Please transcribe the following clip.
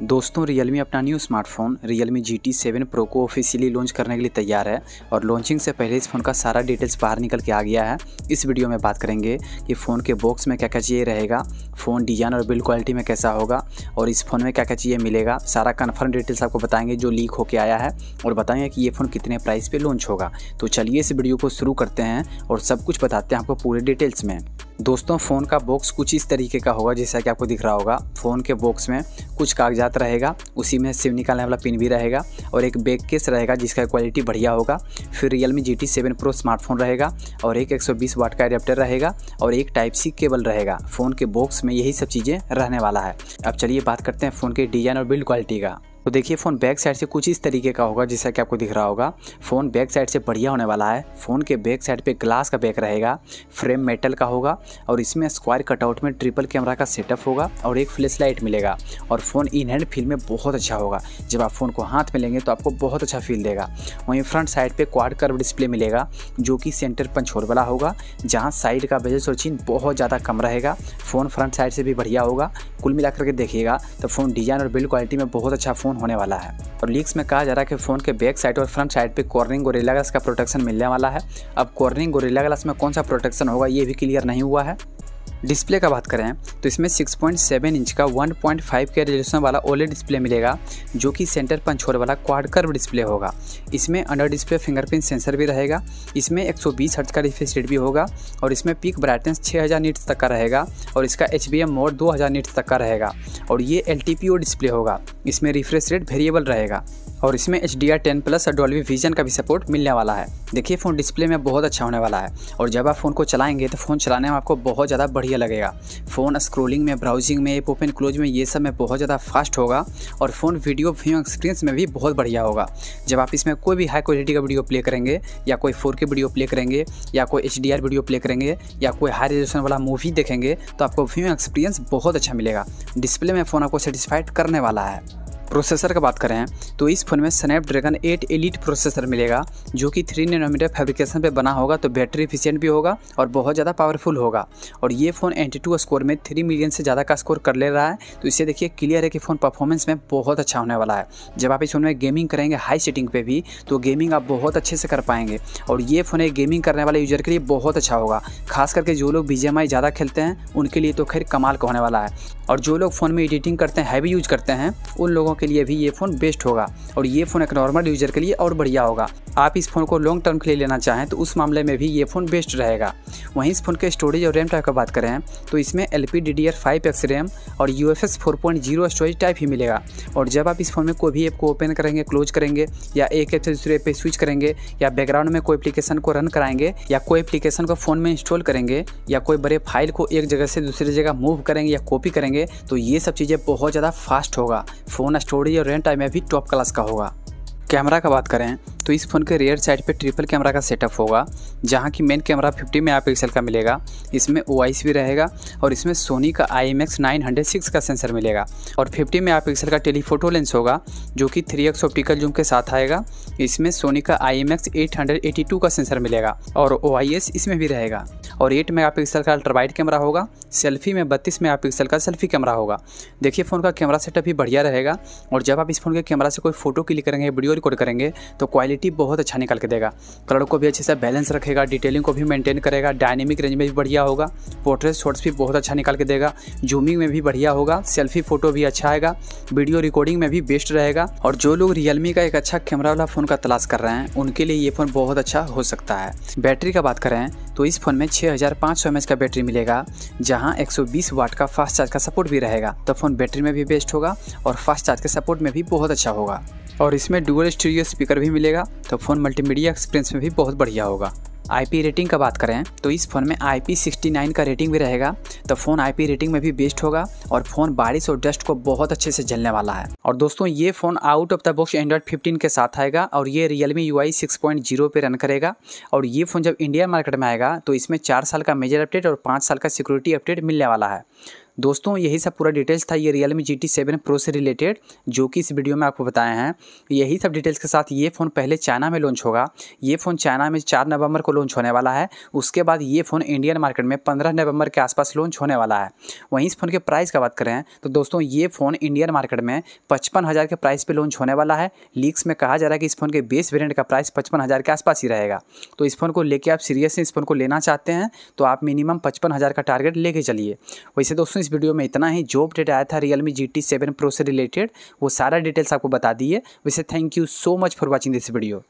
दोस्तों, Realme अपना new smartphone Realme GT 7 Pro को ऑफिशियली लॉन्च करने के लिए तैयार है और लॉन्चिंग से पहले इस फ़ोन का सारा डिटेल्स बाहर निकल के आ गया है। इस वीडियो में बात करेंगे कि फ़ोन के बॉक्स में क्या क्या चाहिए रहेगा फ़ोन डिज़ाइन और बिल्ड क्वालिटी में कैसा होगा और इस फ़ोन में क्या क्या चाहिए मिलेगा। सारा कन्फर्म डिटेल्स आपको बताएँगे, जो लीक होकर आया है और बताएँगे कि ये फ़ोन कितने प्राइस पर लॉन्च होगा। तो चलिए इस वीडियो को शुरू करते हैं और सब कुछ बताते हैं आपको पूरे डिटेल्स में। दोस्तों, फ़ोन का बॉक्स कुछ इस तरीके का होगा, जैसा कि आपको दिख रहा होगा। फ़ोन के बॉक्स में कुछ कागजात रहेगा, उसी में सिम निकालने वाला पिन भी रहेगा और एक बैक केस रहेगा, जिसका क्वालिटी बढ़िया होगा। फिर Realme G T seven pro smartphone रहेगा और एक 120 वाट का एडेप्टर रहेगा और एक टाइप सी केबल रहेगा। फ़ोन के बॉक्स में यही सब चीज़ें रहने वाला है। अब चलिए बात करते हैं फ़ोन के डिज़ाइन और बिल्ड क्वालिटी का। तो देखिए फ़ोन बैक साइड से कुछ इस तरीके का होगा, जैसा कि आपको दिख रहा होगा। फ़ोन बैक साइड से बढ़िया होने वाला है। फ़ोन के बैक साइड पे ग्लास का बैक रहेगा फ्रेम मेटल का होगा और इसमें स्क्वायर कटआउट में ट्रिपल कैमरा का सेटअप होगा और एक फ्लैश लाइट मिलेगा और फ़ोन इन हैंड फील में बहुत अच्छा होगा। जब आप फ़ोन को हाथ में लेंगे तो आपको बहुत अच्छा फील देगा। वहीं फ्रंट साइड पर क्वाड कर्व डिस्प्ले मिलेगा, जो कि सेंटर पंचोर वाला होगा, जहाँ साइड का बेजल और चिन्ह बहुत ज़्यादा कम रहेगा। फ़ोन फ्रंट साइड से भी बढ़िया होगा। कुल मिलाकर के देखिएगा तो फ़ोन डिज़ाइन और बिल्ड क्वालिटी में बहुत अच्छा फ़ोन होने वाला है। और लीक्स में कहा जा रहा है कि फ़ोन के बैक साइड और फ्रंट साइड पे कॉर्निंग गोरेला ग्लास का प्रोटेक्शन मिलने वाला है। अब कॉर्निंग गोरेला ग्लास में कौन सा प्रोटेक्शन होगा, ये भी क्लियर नहीं हुआ है। डिस्प्ले का बात करें तो इसमें 6.7 इंच का 1.5 के रेजोल्यूशन वाला ओलेड डिस्प्ले मिलेगा, जो कि सेंटर पंचोर वाला क्वाड कर्व डिस्प्ले होगा। इसमें अंडर डिस्प्ले फिंगरप्रिंट सेंसर भी रहेगा, इसमें 120 हर्ट्ज का रिफ्रेश रेट भी होगा, और इसमें पीक ब्राइटनेस 6000 नीट्स तक का रहेगा, और इसका H B M mode 2000 nits तक का रहेगा, और ये एल डिस्प्ले होगा। इसमें रिफ्रेश रेट वेरिएबल रहेगा। और इसमें H D R ten plus और डॉल्बी विजन का भी सपोर्ट मिलने वाला है। देखिए फ़ोन डिस्प्ले में बहुत अच्छा होने वाला है। और जब आप फ़ोन को चलाएँगे तो फ़ोन चलाने में आपको बहुत ज़्यादा बढ़िया लगेगा। फ़ोन स्क्रोलिंग में ब्राउजिंग में एप ओपन क्लोज में, ये सब में बहुत ज़्यादा फास्ट होगा और फ़ोन वीडियो व्यू एक्सपीरियंस में भी बहुत बढ़िया होगा। जब आप इसमें कोई भी हाई क्वालिटी का वीडियो प्ले करेंगे, या कोई फोर वीडियो प्ले करेंगे, या कोई आर वीडियो प्ले करेंगे, या कोई हाई रेजोशन वाला मूवी देखेंगे तो आपको व्यू एक्सपीरियंस बहुत अच्छा मिलेगा। डिस्प्ले में फ़ोन आपको सेटिस्फाइड करने वाला है। प्रोसेसर का बात करें तो इस फ़ोन में स्नैपड्रैगन 8 एलिट प्रोसेसर मिलेगा, जो कि थ्री नैनोमीटर फैब्रिकेशन पे बना होगा तो बैटरी इफिशियंट भी होगा और बहुत ज़्यादा पावरफुल होगा। और ये फ़ोन एंटी टू स्कोर में थ्री मिलियन से ज़्यादा का स्कोर कर ले रहा है तो इससे देखिए क्लियर है कि फ़ोन परफॉर्मेंस में बहुत अच्छा होने वाला है। जब आप इस फ़ोन में गेमिंग करेंगे हाई सेटिंग पर भी तो गेमिंग आप बहुत अच्छे से कर पाएँगे। और ये फ़ोन एक गेमिंग करने वाले यूज़र के लिए बहुत अच्छा होगा, खास करके जो लोग बीजीएमआई ज़्यादा खेलते हैं, उनके लिए तो खैर कमाल का होने वाला है। और जो लोग फ़ोन में एडिटिंग करते हैं हैवी यूज़ करते हैं, उन लोगों के लिए भी ये फ़ोन बेस्ट होगा और ये फ़ोन एक नॉर्मल यूज़र के लिए और बढ़िया होगा। आप इस फ़ोन को लॉन्ग टर्म के लिए लेना चाहें तो उस मामले में भी ये फ़ोन बेस्ट रहेगा। वहीं इस फ़ोन के स्टोरेज और रैम टाइप का बात करें तो इसमें एल पी डी रैम और यू एफ़ स्टोरेज टाइप ही मिलेगा। और जब आप इस फ़ोन में कोई भी ऐप को ओपन करेंगे क्लोज करेंगे या एक ऐप से दूसरे ऐप पे स्विच करेंगे या बैकग्राउंड में कोई एप्लीकेशन को रन कराएँगे या कोई एप्लीकेशन को फ़ोन में इंस्टॉल करेंगे या कोई बड़े फ़ाइल को एक जगह से दूसरी जगह मूव करेंगे या कॉपी करेंगे तो ये सब चीज़ें बहुत ज़्यादा फास्ट होगा। फ़ोन स्टोरेज और रैम टाइम में भी टॉप क्लास का होगा। कैमरा का बात करें तो इस फ़ोन के रियर साइड पे ट्रिपल कैमरा का सेटअप होगा, जहाँ की मेन कैमरा 50 मेगापिक्सल का मिलेगा। इसमें ओ भी रहेगा और इसमें सोनी का आई एम का सेंसर मिलेगा। और 50 मेगापिक्सल का टेलीफोटो लेंस होगा, जो कि 3x ऑप्टिकल जूम के साथ आएगा। इसमें सोनी का आई एम का सेंसर मिलेगा और ओआईएस इसमें भी रहेगा। और 8 मेगापिक्सल का अल्ट्रावाइड कैमरा होगा, सेल्फी में 32 मेगापिक्सल का सेल्फी कैमरा होगा। देखिए, फ़ोन का कैमरा सेटअप भी बढ़िया रहेगा और जब आप इस फ़ोन के कैमरा से कोई फ़ोटो क्लिक करेंगे, वीडियो रिकॉर्ड करेंगे तो क्वालिटी बहुत अच्छा निकल के देगा। कलर को भी अच्छे से बैलेंस रखेगा, डिटेलिंग को भी मेंटेन करेगा, डायनेमिक रेंज में भी बढ़िया होगा, पोर्ट्रेट शॉट्स भी बहुत अच्छा निकाल के देगा, जूमिंग में भी बढ़िया होगा, सेल्फी फ़ोटो भी अच्छा आएगा, वीडियो रिकॉर्डिंग में भी बेस्ट रहेगा और जो लोग रियलमी का एक अच्छा कैमरा वाला फ़ोन का तलाश कर रहे हैं, उनके लिए ये फ़ोन बहुत अच्छा हो सकता है। बैटरी का बात करें तो इस फ़ोन में 6500 mAh का बैटरी मिलेगा, जहाँ 120 वाट का फास्ट चार्ज का सपोर्ट भी रहेगा। तो फ़ोन बैटरी में भी बेस्ट होगा और फास्ट चार्ज के सपोर्ट में भी बहुत अच्छा होगा। और इसमें डुअल स्टीरियो स्पीकर भी मिलेगा तो फ़ोन मल्टीमीडिया एक्सपीरियंस में भी बहुत बढ़िया होगा। आईपी रेटिंग का बात करें तो इस फ़ोन में IP69 का रेटिंग भी रहेगा। तो फ़ोन आईपी रेटिंग में भी बेस्ट होगा और फ़ोन बारिश और डस्ट को बहुत अच्छे से झलने वाला है। और दोस्तों, ये phone out of the box Android 15 के साथ आएगा और ये रियलमी यू आई सिक्स पे रन करेगा। और ये फ़ोन जब इंडिया मार्केट में आएगा तो इसमें चार साल का मेजर अपडेट और पाँच साल का सिक्योरिटी अपडेट मिलने वाला है। दोस्तों, यही सब पूरा डिटेल्स था ये Realme G T seven pro से रिलेटेड जो कि इस वीडियो में आपको बताए हैं। यही सब डिटेल्स के साथ ये फ़ोन पहले चाइना में लॉन्च होगा। ये फ़ोन चाइना में चार नवंबर को लॉन्च होने वाला है। उसके बाद ये फ़ोन इंडियन मार्केट में पंद्रह नवंबर के आसपास लॉन्च होने वाला है। वहीं इस फ़ोन के प्राइस का बात करें तो दोस्तों, ये फ़ोन इंडियन मार्केट में पचपन हज़ार के प्राइस पर लॉन्च होने वाला है। लीक्स में कहा जा रहा है कि इस फ़ोन के बेस वेरियंट का प्राइस पचपन हज़ार के आसपास ही रहेगा। तो इस फ़ोन को लेके आप सीरियस इस फ़ोन को लेना चाहते हैं तो आप मिनिमम पचपन हज़ार का टारगेट लेके चलिए। वैसे दोस्तों इस वीडियो में इतना ही। जो अपडेट आया था Realme G T seven pro से रिलेटेड वो सारा डिटेल्स आपको बता दिए वैसे thank you so much for watching this video